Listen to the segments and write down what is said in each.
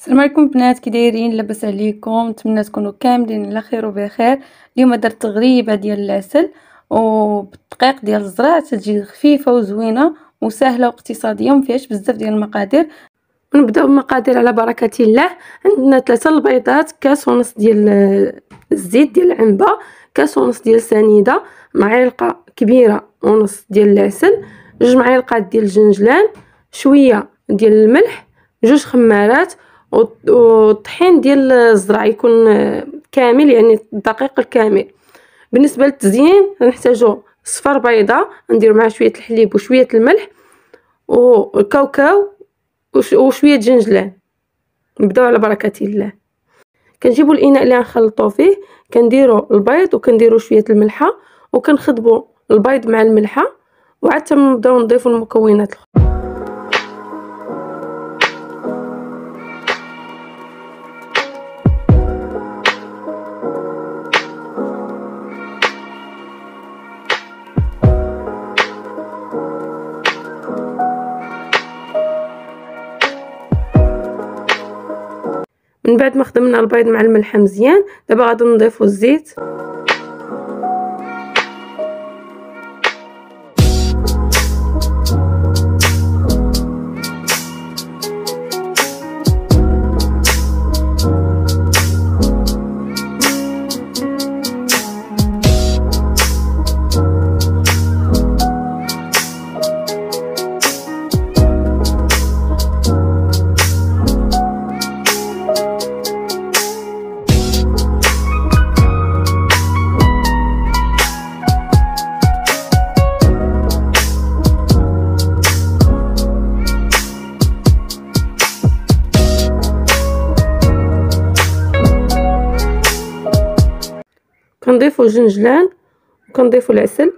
السلام عليكم بنات كي دايرين لاباس عليكم. نتمنى تكونوا كاملين على خير وبخير. اليوم درت تغريبه ديال العسل وبالدقيق ديال الزرع. تجي خفيفة وزوينة وسهلة واقتصادية وما فيهاش بزاف ديال المقادير. نبداو بالمقادير على بركة الله. عندنا ثلاثة البيضات كاس ونص ديال الزيت ديال العنبة كاس ونص ديال سنيدة معلقة كبيرة ونص ديال العسل جوج معالق ديال الجنجلان شوية ديال الملح جوج خمارات والطحين ديال الزرع يكون كامل يعني الدقيق الكامل. بالنسبة للتزيين نحتاجو صفر بيضة ندير معها شوية الحليب وشوية الملح والكاوكاو وشوية جنجلان. نبداو على بركة الله. كنجيبوا الإناء اللي غنخلطو فيه كنديروا البيض وكنديروا شوية الملحة وكنخضبوا البيض مع الملحة وعاد تنبداو نضيفوا المكونات من بعد ما خدمنا البيض مع الملح مزيان دابا غادي نضيفو الزيت. كنضيفو الجنجلان وكنضيفو العسل.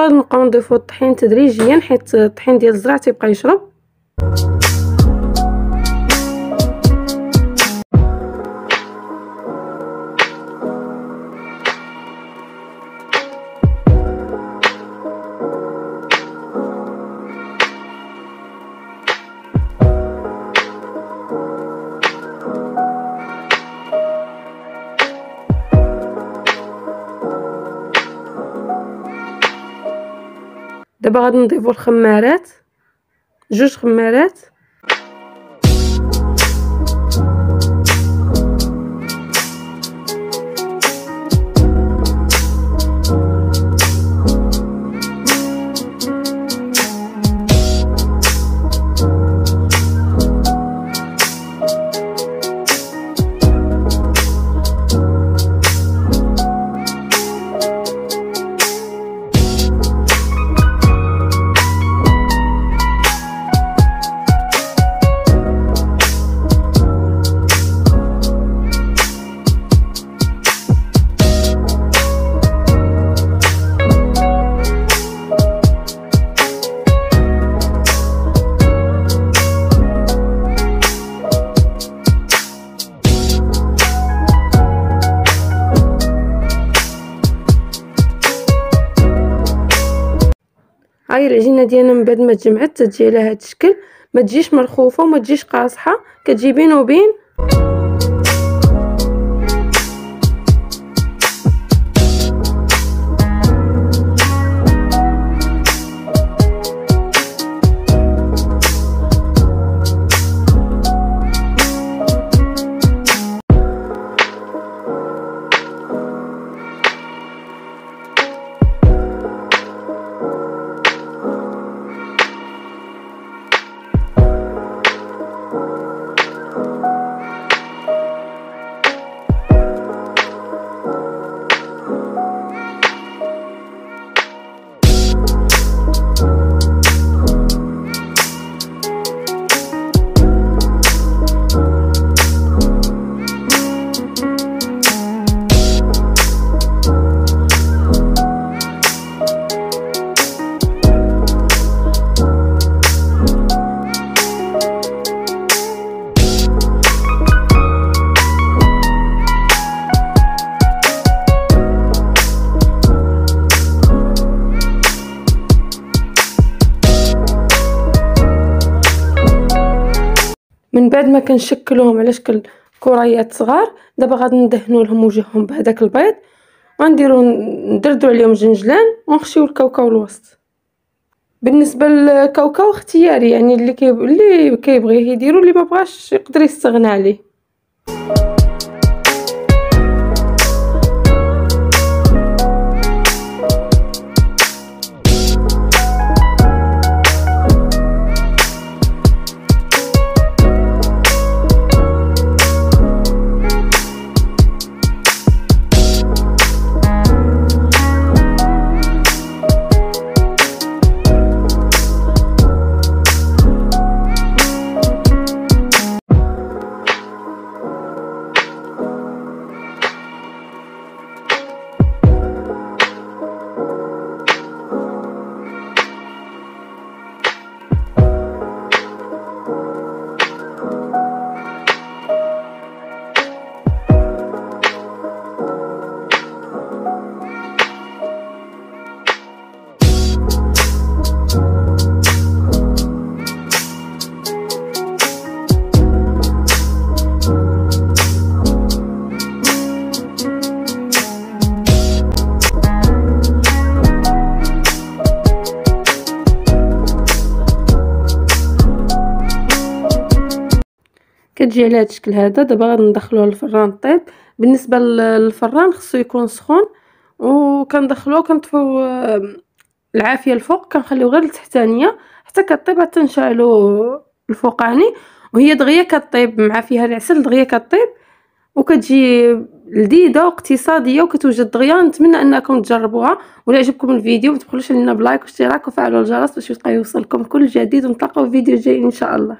غادي نبقاو نضيفو الطحين تدريجيا حيت الطحين ديال الزرع تيبقى يشرب. دابا غادي نضيفو الخمارات جوج خمارات. هاي العجينة ديالنا من بعد ما تجمعت تجي على هذا الشكل ما تجيش مرخوفة وما تجيش قاصحة كتجي بين وبين من بعد ما كنشكلوهم على شكل كريات صغار دابا غادي ندهنوا لهم وجههم بهذاك البيض غنديروا ندردو عليهم جنجلان ونخشيو الكاوكاو الوسط. بالنسبة للكاوكاو اختياري يعني اللي كي اللي كيبغيه يديرو اللي ما بغاش يقدر يستغنى عليه. كتجي على هذا الشكل هذا دابا غادي للفران طيب بالنسبة للفران خصو يكون سخون وكندخلوه كنطفيو العافية الفوق. كنخليو غير التحتانيه حتى كطيب حتى نشعلو الفوقاني وهي دغيا كطيب مع فيها العسل دغيا كطيب. وكتجي لذيذة واقتصادية وكتوجد دغيا. نتمنى أنكم تجربوها. ولا عجبكم الفيديو ما تبخلوش علينا ب like واشتراك وفعلوا الجرس باش يبقى يوصلكم كل جديد. ونتلاقاو في فيديو جاي إن شاء الله.